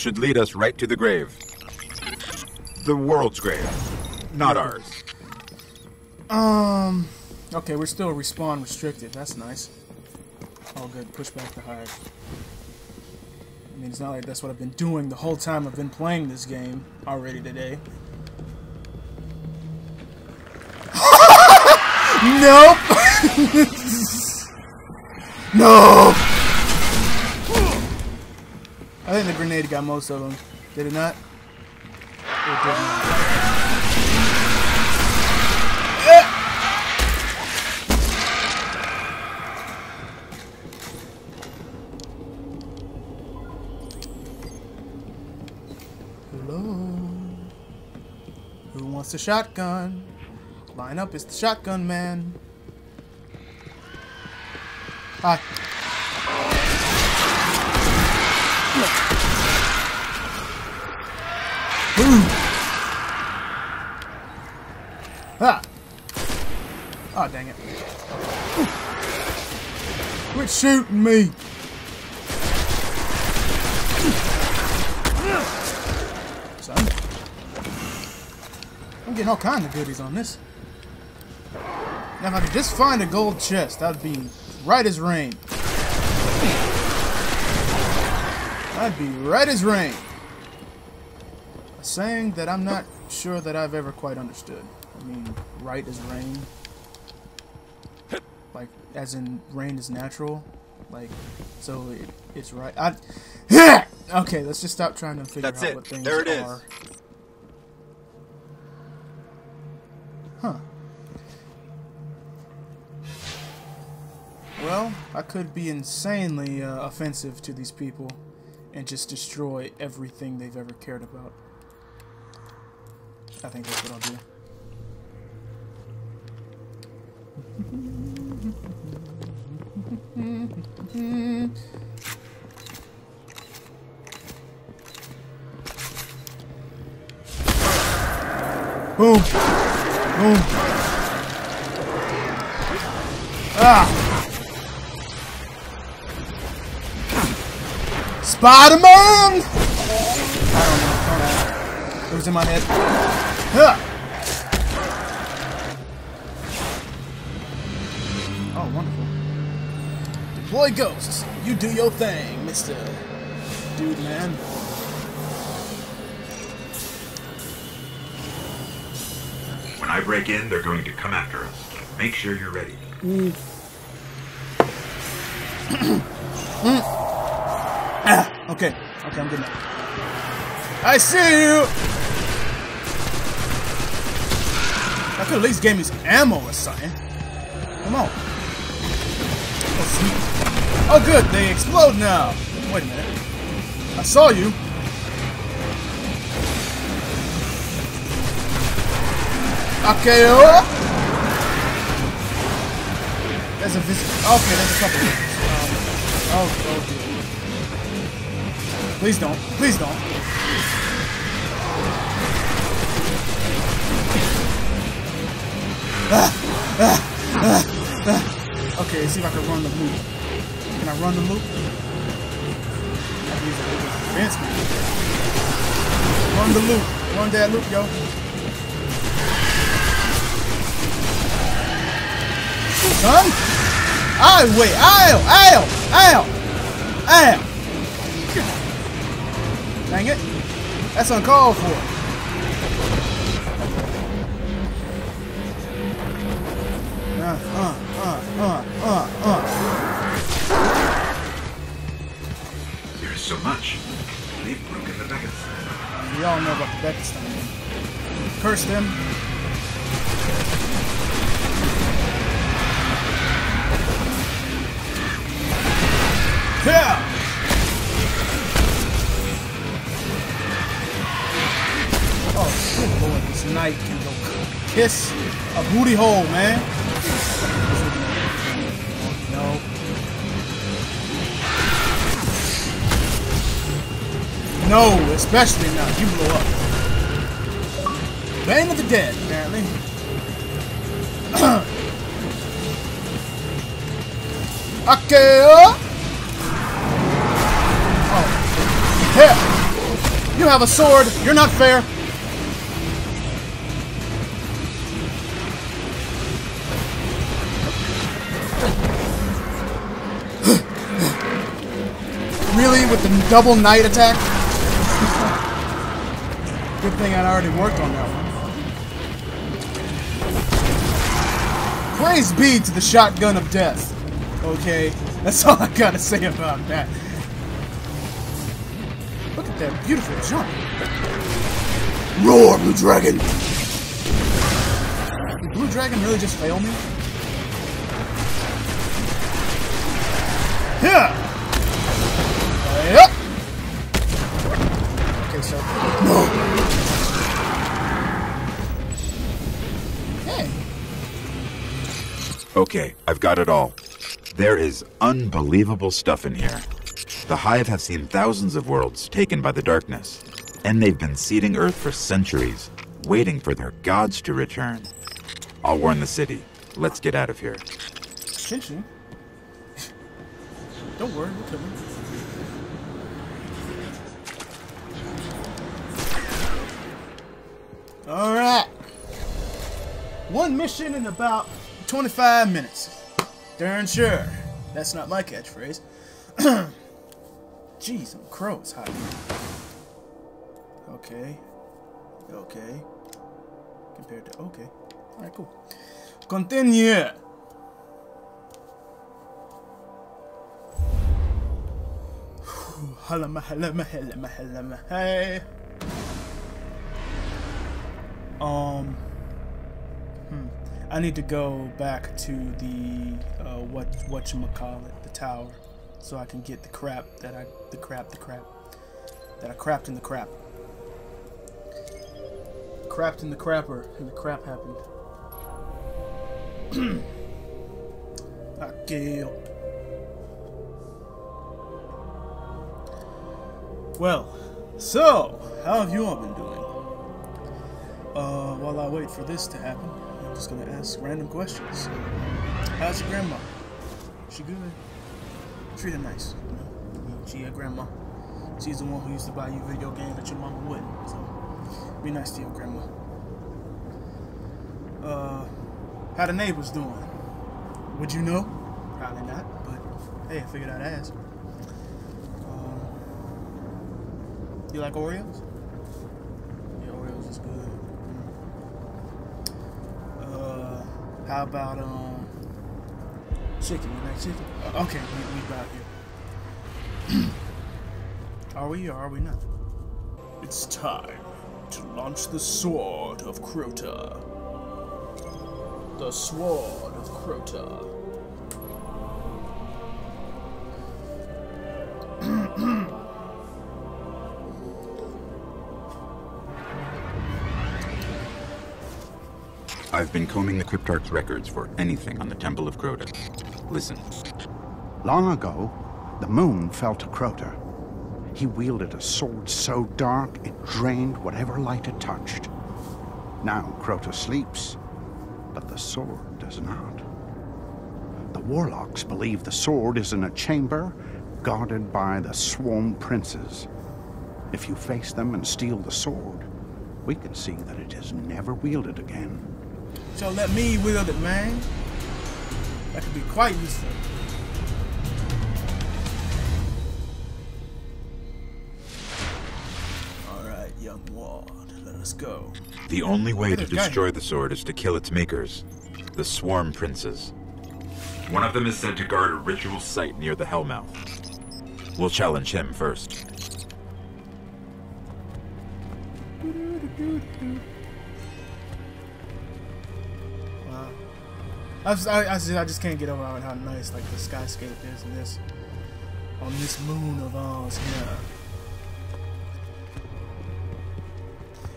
This should lead us right to the grave. The world's grave, not ours. Um. Okay, we're still respawn restricted. That's nice. Oh, good. Push back the hive. I mean, it's not like that's what I've been doing the whole time I've been playing this game already today. nope! no! Think the grenade got most of them. Did it not? It did not. Hello? Who wants a shotgun? Line up, it's the shotgun man. Hi. Ah! Oh, dang it. Quit shooting me! Son. I'm getting all kinds of goodies on this. Now, if I could just find a gold chest, that'd be right as rain. That'd be right as rain. A saying that I'm not sure that I've ever quite understood. I mean, right as rain. Like, as in rain is natural. Like, so it, it's right. I, okay, let's just stop trying to figure That's out it. what things There it is. are. Huh. Well, I could be insanely uh, offensive to these people and just destroy everything they've ever cared about. I think that's what I'll do. Boom! Boom! Ah! Spider-Man! I don't know. It was in my head. Huh. Oh, wonderful. Deploy ghosts. You do your thing, Mr. Dude Man. When I break in, they're going to come after us. Make sure you're ready. Mm. Mm. Ah, okay. Okay, I'm good now. I see you! I could at least gave me some ammo or something. Come on. Oh. Oh, good. They explode now. Wait a minute. I saw you. Okay, oh. There's a vis- Okay, there's a couple. Um, oh, oh, dear. Please don't. Please don't. Okay, let's see if I can run the loop. Can I run the loop? I can use a little advancement. Run the loop. Run that loop, yo. Son? I wait. Ow! Ow! Ow! Ow! Dang it. That's uncalled for. Uh, uh, uh, uh, uh, uh. There's so much. They've broken the Vegas. We all know about the Beckstein. Curse them. Yeah! Good lord, this knight can go kiss a booty hole, man. No. No, especially now. You blow up. Bane of the Dead, apparently. okay. Oh. Yeah. have a sword. You're not fair. The double knight attack? Good thing I'd already worked on that one. Praise be to the shotgun of death. Okay? That's all I gotta say about that. Look at that beautiful jump. Roar, Blue Dragon! Did Blue Dragon really just fail me? Yeah! Okay, I've got it all. There is unbelievable stuff in here. The Hive have seen thousands of worlds taken by the darkness, and they've been seeding Earth for centuries, waiting for their gods to return. I'll warn the city. Let's get out of here. Attention. Don't worry, we're coming. Alright. One mission in about 25 minutes. Darn sure. That's not my catchphrase. Jeez, some crows hot. Okay. Okay. Compared to okay. Alright, cool. Continue. Um. Hmm. I need to go back to the uh, what what you call it, the tower, so I can get the crap that I the crap the crap that I crapped in the crap. Crapped in the crapper, and the crap happened. okay. Well, so how have you all been doing? Uh, while I wait for this to happen, I'm just gonna ask random questions. How's your grandma? She good? Treat her nice. She a grandma. She's the one who used to buy you video games that your mama wouldn't. So be nice to your grandma. Uh, how the neighbors doing? Would you know? Probably not, but hey, I figured I'd ask. Um, you like Oreos? Yeah, Oreos is good. Uh, how about um chicken? You like chicken? Okay, we we about here. are we or are we not? It's time to launch the sword of Crota. The sword of Crota. I've been combing the Cryptarch's records for anything on the Temple of Crota. Listen. Long ago, the moon fell to Crota. He wielded a sword so dark it drained whatever light it touched. Now Crota sleeps, but the sword does not. The warlocks believe the sword is in a chamber guarded by the swarm princes. If you face them and steal the sword, we can see that it is never wielded again. So let me wield it, man. That could be quite useful. Alright, young ward, let us go. The only way to destroy the sword is to kill its makers, the Swarm Princes. One of them is said to guard a ritual site near the Hellmouth. We'll challenge him first. I just, I, just, I just can't get over how, nice like the skyscape is in this on this moon of ours here.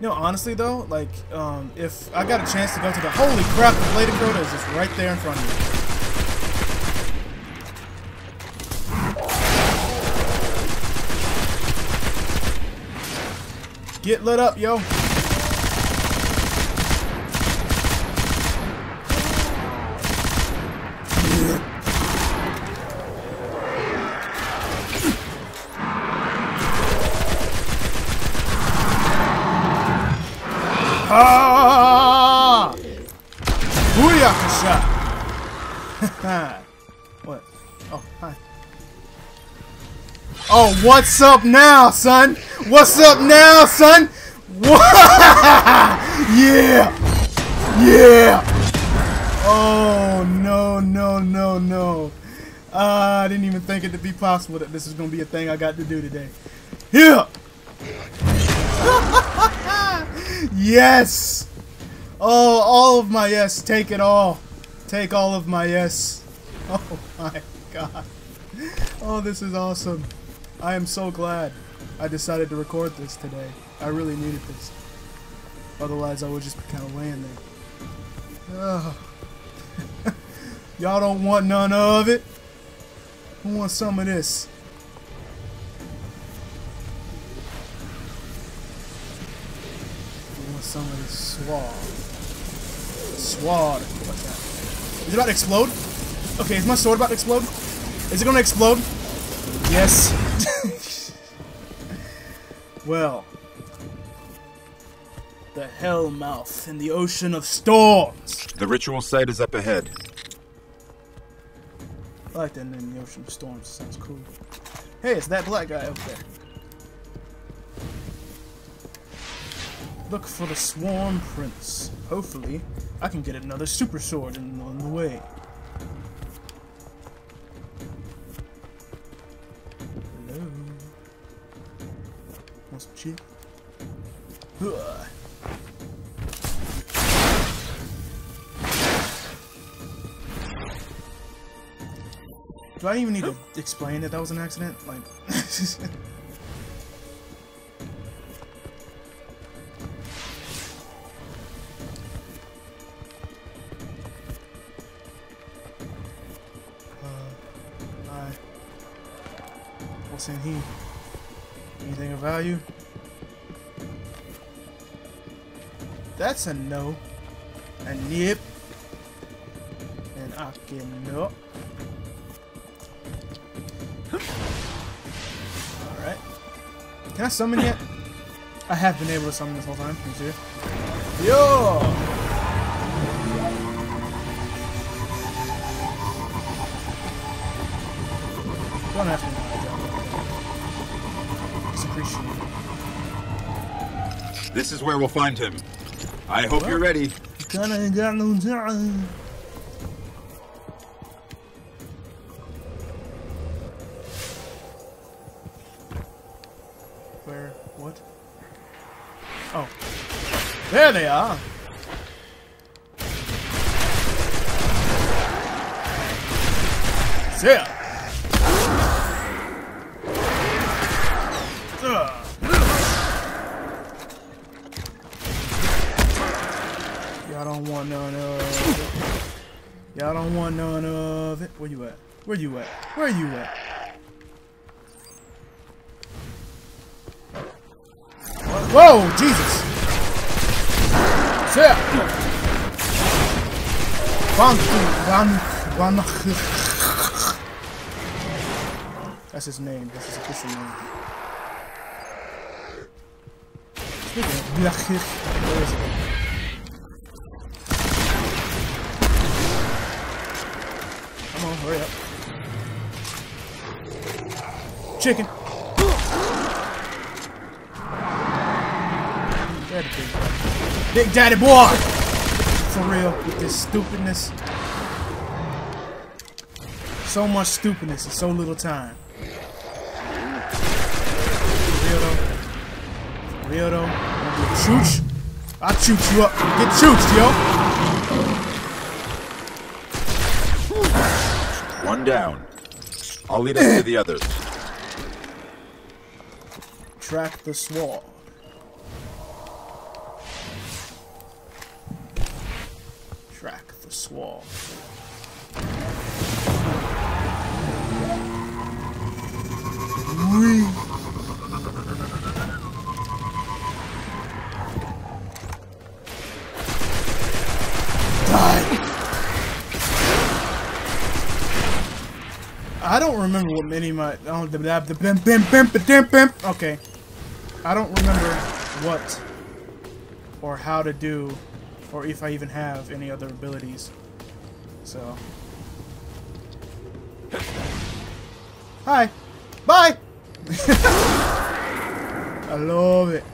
You know, honestly though, like, um, if I got a chance to go to the holy crap, the Blade of Crota is just right there in front of me. Get lit up, yo. What's up now, son? What's up now, son? yeah! Yeah! Oh, no, no, no, no. Uh, I didn't even think it to be possible that this is going to be a thing I got to do today. Yeah! yes! Oh, all of my yes. Take it all. Take all of my yes. Oh my god. Oh, this is awesome. I am so glad I decided to record this today. I really needed this. Otherwise, I would just be kind of laying there. Y'all don't want none of it? Who wants some of this? Who wants some of this swab? Sword. What's that? Is it about to explode? Okay, is my sword about to explode? Is it gonna explode? Yes. well. The Hellmouth in the Ocean of Storms. The ritual site is up ahead. I like that name, the Ocean of Storms. Sounds cool. Hey, it's that black guy up there. Look for the Swarm Prince. Hopefully, I can get another super sword in, on the way. Chip? Huh. Do I even need to explain that that was an accident? Like, uh. What's in here? Anything of value? That's a no. A nip. And I can no. Alright. Can I summon yet? I have been able to summon this whole time. You see? Yo! Don't have to know appreciate it. This is where we'll find him. I hope you're ready. Gonna got no time. Where? What? Oh. There they are! See ya! Ugh. Y'all don't want none of it. Y'all don't want none of it. Where you at? Where you at? Where you at? Whoa, Jesus! Shit! Van, van, van. That's his name. That's his official name. Speaking of, where is it? Come on, hurry up. Chicken. Big, daddy boy. For real, with this stupidness. So much stupidness in so little time. For real though. For real though. Chooch? I'll chooch you up. Get chooched, yo. One down. I'll lead us to the others. Track the sword. Track the sword. Whee! I don't remember what many of my oh the the bim bim bim bim bim okay. I don't remember what or how to do or if I even have any other abilities So. Hi. Bye. I love it.